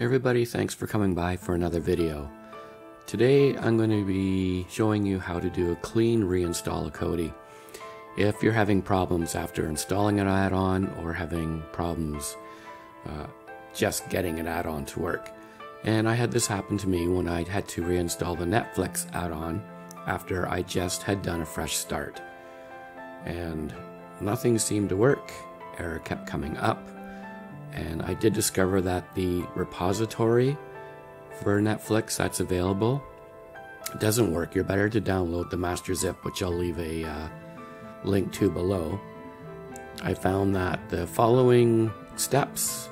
Everybody, thanks for coming by for another video. Today I'm going to be showing you how to do a clean reinstall of Kodi. If you're having problems after installing an add-on or having problems uh, just getting an add-on to work. And I had this happen to me when I had to reinstall the Netflix add-on after I just had done a fresh start. And nothing seemed to work. Error kept coming up and I did discover that the repository for Netflix that's available doesn't work. You're better to download the master zip, which I'll leave a uh, link to below. I found that the following steps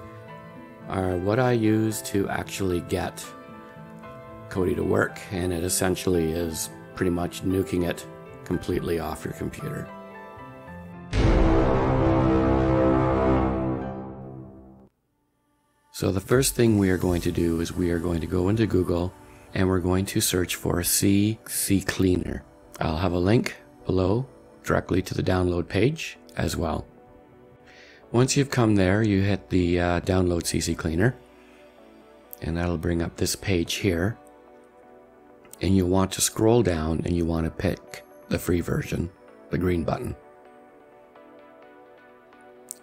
are what I use to actually get Kodi to work, and it essentially is pretty much nuking it completely off your computer. So the first thing we are going to do is we are going to go into Google and we're going to search for CC Cleaner. I'll have a link below directly to the download page as well. Once you've come there, you hit the uh, download CC Cleaner and that'll bring up this page here. And you want to scroll down and you want to pick the free version, the green button.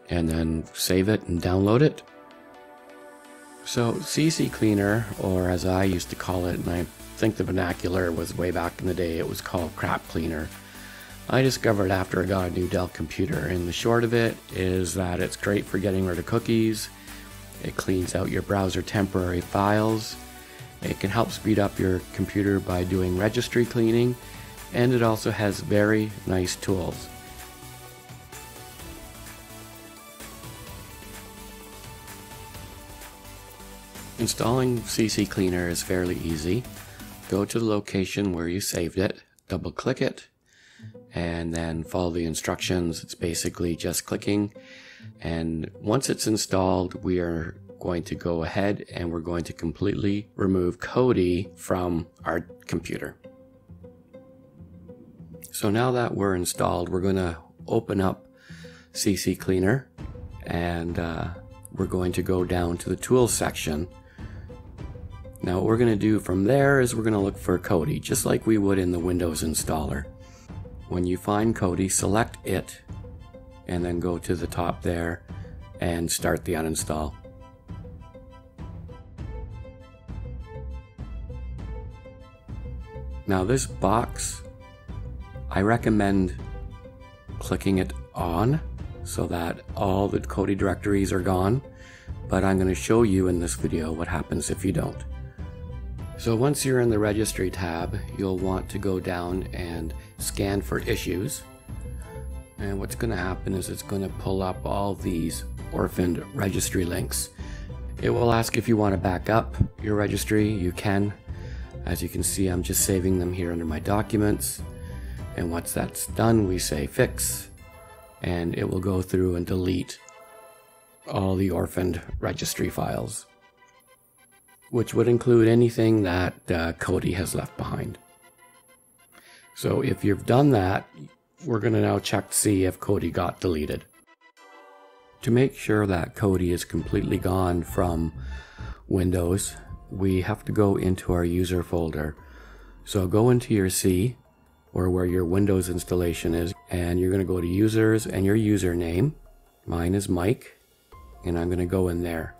And then save it and download it. So CC Cleaner, or as I used to call it, and I think the vernacular was way back in the day, it was called Crap Cleaner. I discovered after I got a new Dell computer, and the short of it is that it's great for getting rid of cookies. It cleans out your browser temporary files. It can help speed up your computer by doing registry cleaning, and it also has very nice tools. Installing CC Cleaner is fairly easy. Go to the location where you saved it, double click it, and then follow the instructions. It's basically just clicking. And once it's installed, we are going to go ahead and we're going to completely remove Kodi from our computer. So now that we're installed, we're going to open up CC Cleaner and uh, we're going to go down to the Tools section now what we're going to do from there is we're going to look for Kodi, just like we would in the Windows installer. When you find Kodi, select it, and then go to the top there and start the uninstall. Now this box, I recommend clicking it on so that all the Kodi directories are gone, but I'm going to show you in this video what happens if you don't. So once you're in the registry tab, you'll want to go down and scan for issues. And what's going to happen is it's going to pull up all these orphaned registry links. It will ask if you want to back up your registry. You can. As you can see, I'm just saving them here under my documents. And once that's done, we say fix, and it will go through and delete all the orphaned registry files which would include anything that uh, Kodi has left behind. So if you've done that, we're going to now check to see if Kodi got deleted. To make sure that Kodi is completely gone from Windows, we have to go into our user folder. So go into your C, or where your Windows installation is, and you're going to go to users and your username. Mine is Mike, and I'm going to go in there.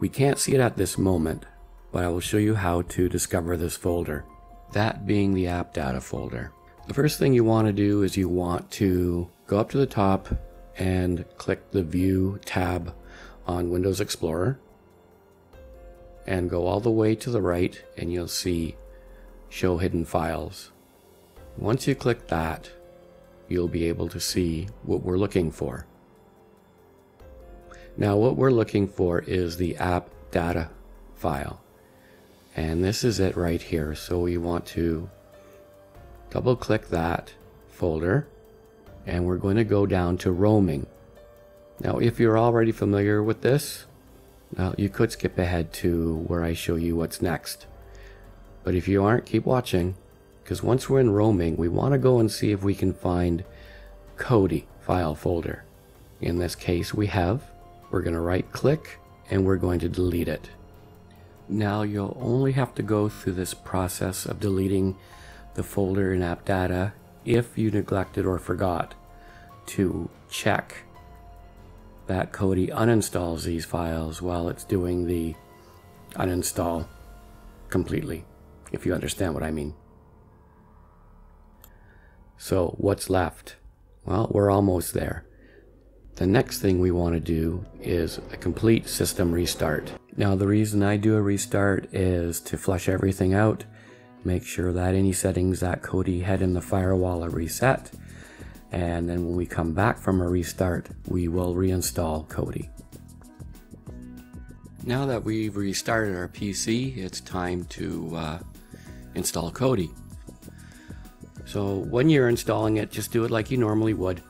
We can't see it at this moment, but I will show you how to discover this folder, that being the app data folder. The first thing you want to do is you want to go up to the top and click the View tab on Windows Explorer and go all the way to the right and you'll see Show Hidden Files. Once you click that, you'll be able to see what we're looking for. Now what we're looking for is the app data file. And this is it right here. So we want to double click that folder and we're going to go down to roaming. Now, if you're already familiar with this, you could skip ahead to where I show you what's next. But if you aren't, keep watching because once we're in roaming, we want to go and see if we can find Kodi file folder. In this case, we have. We're going to right click and we're going to delete it. Now you'll only have to go through this process of deleting the folder in app data if you neglected or forgot to check that Kodi uninstalls these files while it's doing the uninstall completely, if you understand what I mean. So what's left? Well, we're almost there. The next thing we want to do is a complete system restart. Now the reason I do a restart is to flush everything out, make sure that any settings that Kodi had in the firewall are reset, and then when we come back from a restart, we will reinstall Kodi. Now that we've restarted our PC, it's time to uh, install Kodi. So when you're installing it, just do it like you normally would.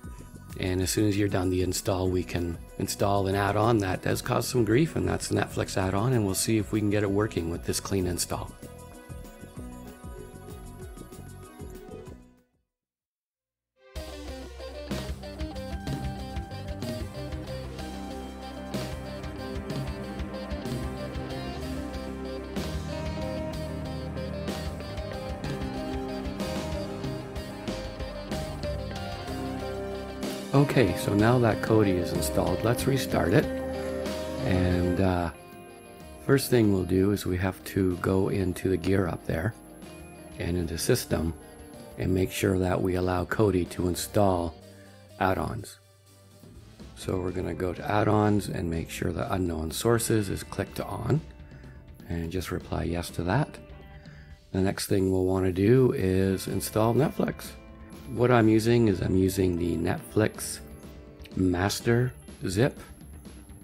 And as soon as you're done the install, we can install an add-on that does cause some grief, and that's the Netflix add-on, and we'll see if we can get it working with this clean install. Okay, so now that Kodi is installed, let's restart it. And uh, first thing we'll do is we have to go into the gear up there and into system and make sure that we allow Kodi to install add-ons. So we're going to go to add-ons and make sure the unknown sources is clicked on and just reply yes to that. The next thing we'll want to do is install Netflix what I'm using is I'm using the Netflix master zip,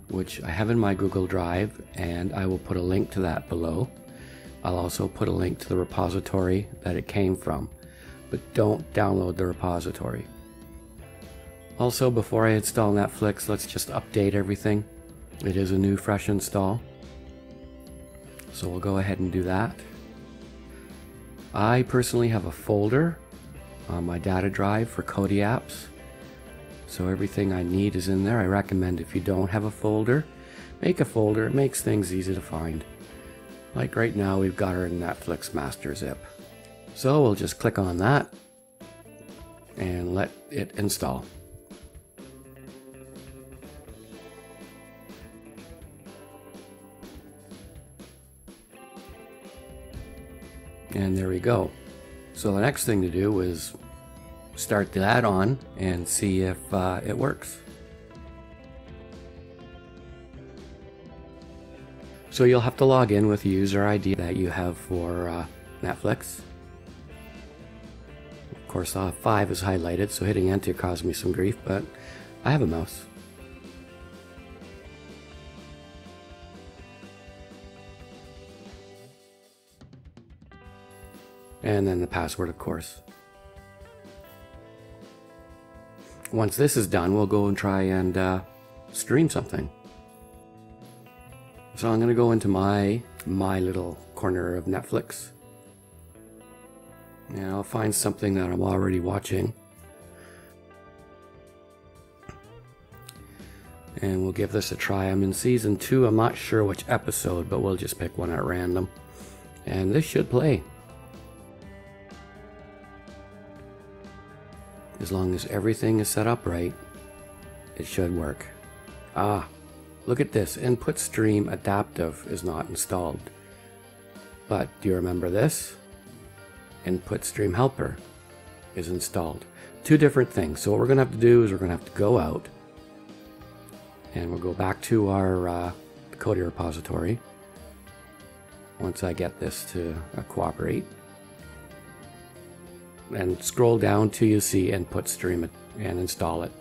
which I have in my Google Drive, and I will put a link to that below. I'll also put a link to the repository that it came from, but don't download the repository. Also, before I install Netflix, let's just update everything. It is a new fresh install. So we'll go ahead and do that. I personally have a folder on my data drive for Kodi apps. So everything I need is in there. I recommend if you don't have a folder, make a folder. It makes things easy to find. Like right now, we've got our Netflix master zip. So we'll just click on that and let it install. And there we go. So the next thing to do is start the add-on and see if uh, it works. So you'll have to log in with the user ID that you have for uh, Netflix. Of course, uh, 5 is highlighted, so hitting enter caused me some grief, but I have a mouse. And then the password, of course. Once this is done, we'll go and try and uh, stream something. So I'm going to go into my my little corner of Netflix. And I'll find something that I'm already watching. And we'll give this a try. I'm in season two. I'm not sure which episode, but we'll just pick one at random. And this should play. As long as everything is set up right, it should work. Ah, look at this. Input Stream Adaptive is not installed. But do you remember this? Input Stream Helper is installed. Two different things. So what we're going to have to do is we're going to have to go out and we'll go back to our uh, Kodi repository once I get this to uh, cooperate and scroll down till you see input stream it and install it.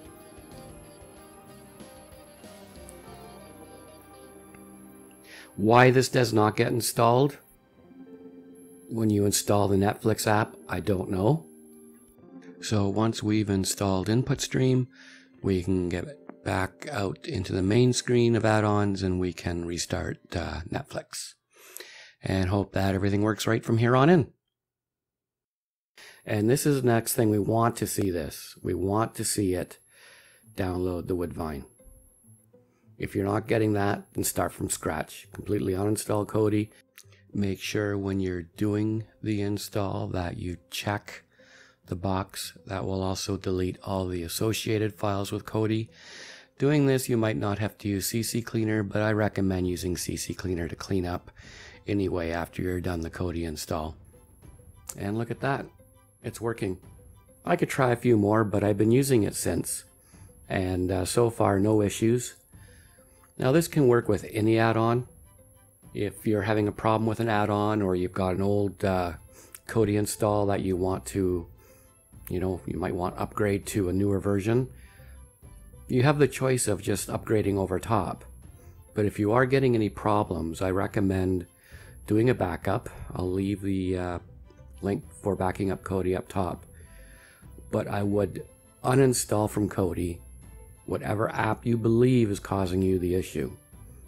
Why this does not get installed when you install the Netflix app, I don't know. So once we've installed input stream, we can get back out into the main screen of add-ons and we can restart uh, Netflix and hope that everything works right from here on in. And this is the next thing we want to see this. We want to see it download the Widevine. If you're not getting that, then start from scratch. Completely uninstall Kodi. Make sure when you're doing the install that you check the box. That will also delete all the associated files with Kodi. Doing this, you might not have to use CC Cleaner, but I recommend using CC Cleaner to clean up anyway after you're done the Kodi install. And look at that. It's working. I could try a few more, but I've been using it since. And uh, so far, no issues. Now this can work with any add-on. If you're having a problem with an add-on or you've got an old uh, Kodi install that you want to, you know, you might want upgrade to a newer version, you have the choice of just upgrading over top. But if you are getting any problems, I recommend doing a backup. I'll leave the uh, link for backing up Kodi up top. But I would uninstall from Kodi whatever app you believe is causing you the issue.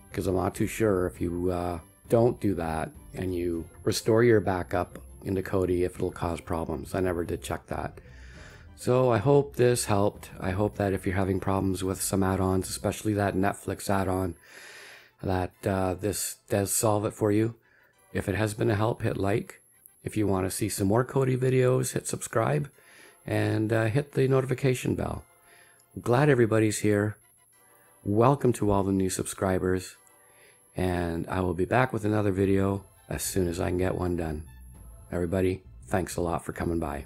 Because I'm not too sure if you uh, don't do that and you restore your backup into Kodi if it'll cause problems. I never did check that. So I hope this helped. I hope that if you're having problems with some add-ons, especially that Netflix add-on, that uh, this does solve it for you. If it has been a help, hit like. If you want to see some more Kodi videos, hit subscribe and uh, hit the notification bell. Glad everybody's here. Welcome to all the new subscribers. And I will be back with another video as soon as I can get one done. Everybody, thanks a lot for coming by.